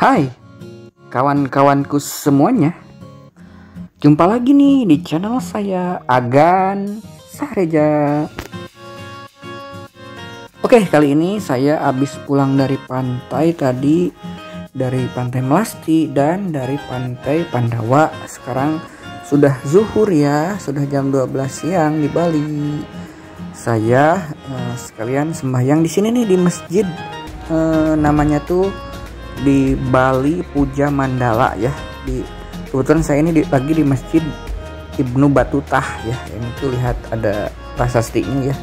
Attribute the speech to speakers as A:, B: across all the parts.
A: Hai kawan-kawanku semuanya. Jumpa lagi nih di channel saya Agan Sareja. Oke kali ini saya habis pulang dari pantai tadi Dari pantai Melasti dan dari pantai Pandawa. Sekarang sudah zuhur ya Sudah jam 12 siang di Bali. Saya eh, sekalian sembahyang di sini nih di masjid. Eh, Namanya tuh di Bali Puja Mandala ya. Di kebetulan saya ini di, lagi di masjid Ibnu Batutah ya. Ini tuh lihat ada prasastinya ya.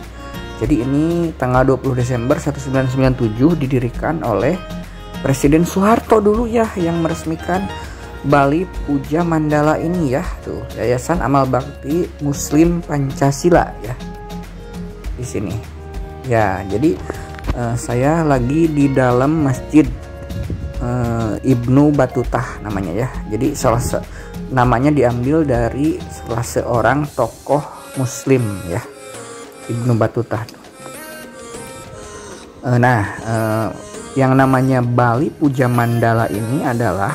A: Jadi ini tanggal 20 Desember 1997 didirikan oleh Presiden Soeharto dulu ya yang meresmikan Bali Puja Mandala ini ya. Tuh Yayasan Amal Bakti Muslim Pancasila ya di sini. Ya jadi uh, saya lagi di dalam masjid uh, Ibnu Batutah namanya ya. Jadi salah se namanya diambil dari salah seorang tokoh muslim ya. Ibnu Batutah. Uh, nah, uh, yang namanya Bali Puja Mandala ini adalah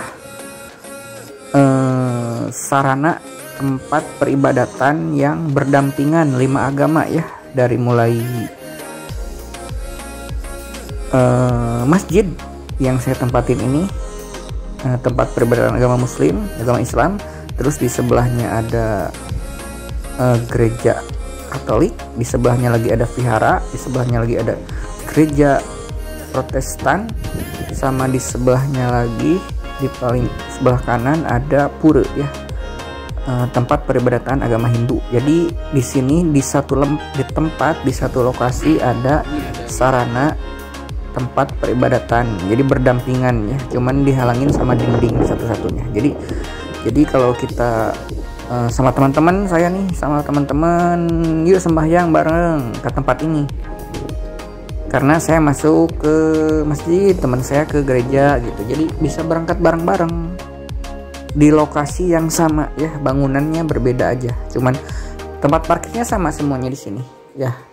A: uh, sarana tempat peribadatan yang berdampingan lima agama ya dari mulai uh, masjid yang saya tempatin ini uh, tempat peribadatan agama muslim agama islam terus di sebelahnya ada uh, gereja katolik di sebelahnya lagi ada vihara di sebelahnya lagi ada gereja protestan sama di sebelahnya lagi di paling sebelah kanan ada pura ya uh, tempat peribadatan agama Hindu. Jadi di sini di satu lem, di tempat di satu lokasi ada sarana tempat peribadatan jadi berdampingan ya. Cuman dihalangin sama dinding satu-satunya. Jadi jadi kalau kita uh, sama teman-teman saya nih sama teman-teman yuk sembahyang bareng ke tempat ini. Karena saya masuk ke masjid teman saya ke gereja gitu. Jadi bisa berangkat bareng-bareng. Di lokasi yang sama ya bangunannya berbeda aja. Cuman tempat parkirnya sama semuanya di sini ya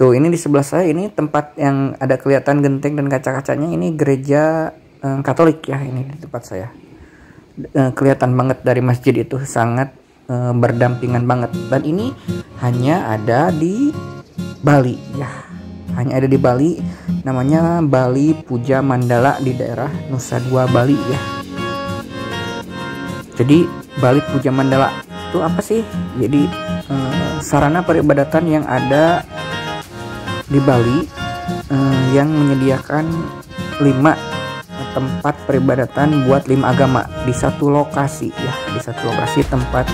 A: Tuh ini di sebelah saya ini tempat yang ada kelihatan genteng dan kaca-kacanya ini gereja eh, Katolik ya ini di tempat saya. Eh, kelihatan banget dari masjid itu sangat eh, berdampingan banget dan ini hanya ada di Bali ya. Hanya ada di Bali namanya Bali Puja Mandala di daerah Nusa Dua Bali ya. Jadi Bali Puja Mandala itu apa sih? Jadi eh, sarana peribadatan yang ada di Bali eh, yang menyediakan lima tempat peribadatan buat lima agama di satu lokasi ya di satu lokasi tempat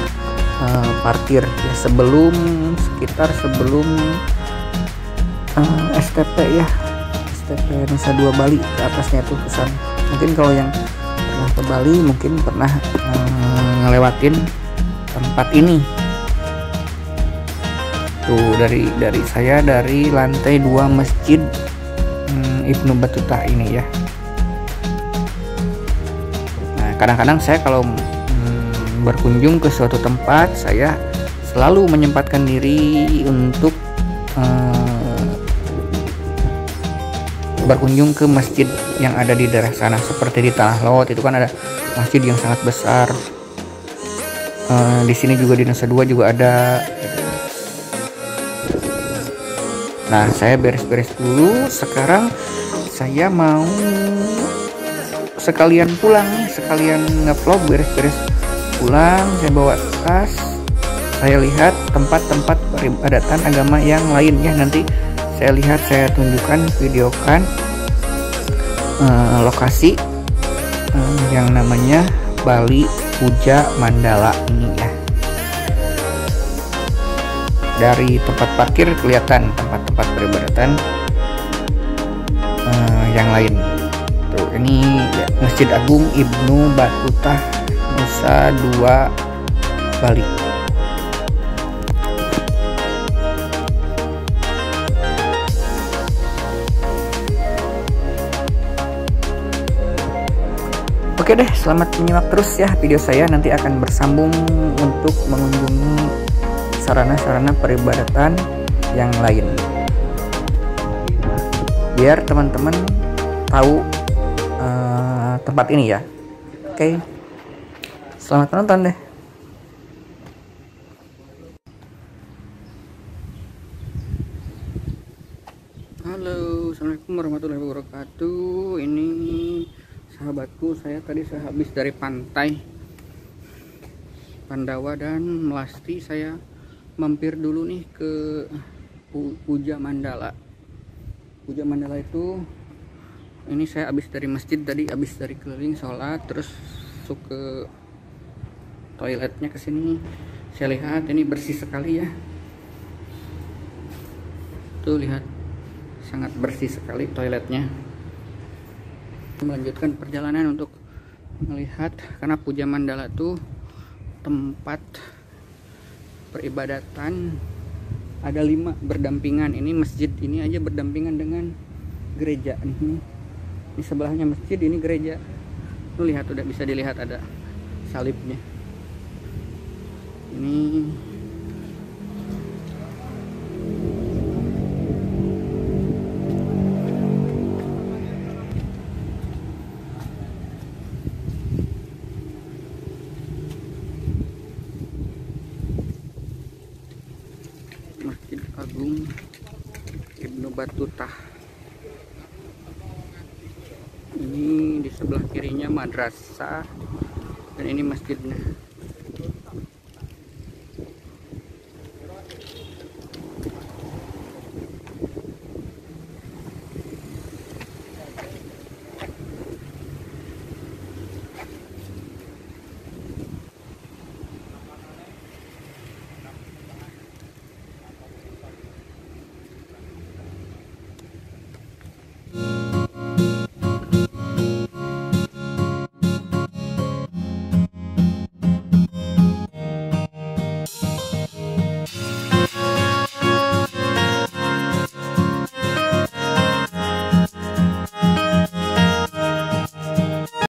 A: eh, parkir. Ya sebelum sekitar sebelum eh, STP ya STP Nusa Dua Bali ke atasnya tuh kesan mungkin kalau yang pernah ke Bali mungkin pernah eh, ngelewatin tempat ini tuh dari dari saya dari lantai dua masjid hmm, Ibnu Battuta ini ya. Nah kadang-kadang saya kalau hmm, berkunjung ke suatu tempat saya selalu menyempatkan diri untuk hmm, berkunjung ke masjid yang ada di daerah sana seperti di Tanah Lot itu kan ada masjid yang sangat besar. Uh, di sini juga di Nusa Dua juga ada Nah, saya beres-beres dulu. Sekarang saya mau sekalian pulang sekalian ngevlog beres-beres pulang. Saya bawa tas. Saya lihat tempat-tempat peribadatan agama yang lainnya nanti saya lihat saya tunjukkan videokan uh, lokasi uh, yang namanya Bali Puja Mandala ini ya dari tempat parkir kelihatan tempat-tempat peribadatan uh, yang lain. Tuh ini ya, Masjid Agung Ibnu Batutah Nusa Dua Bali. Oke deh, selamat menyimak terus ya. Video saya nanti akan bersambung untuk mengunjungi sarana-sarana peribadatan yang lain biar teman-teman tahu uh, tempat ini ya oke selamat menonton deh Halo, Assalamualaikum warahmatullahi wabarakatuh. Ini sahabatku, saya tadi saya habis dari pantai Pandawa dan Melasti. Saya mampir dulu nih ke Puja Mandala. Puja Mandala itu ini saya habis dari masjid tadi, habis dari keliling sholat, terus masuk toiletnya ke sini. Saya lihat ini bersih sekali ya. Tuh lihat sangat bersih sekali toiletnya melanjutkan perjalanan untuk melihat karena Puja Mandala itu tempat peribadatan. Ada lima berdampingan. Ini masjid ini aja berdampingan dengan gereja ini di sebelahnya masjid ini gereja. Lu lihat udah bisa dilihat ada salibnya. Ini Agung Ibnu Batutah ini di sebelah kirinya madrasah dan ini masjidnya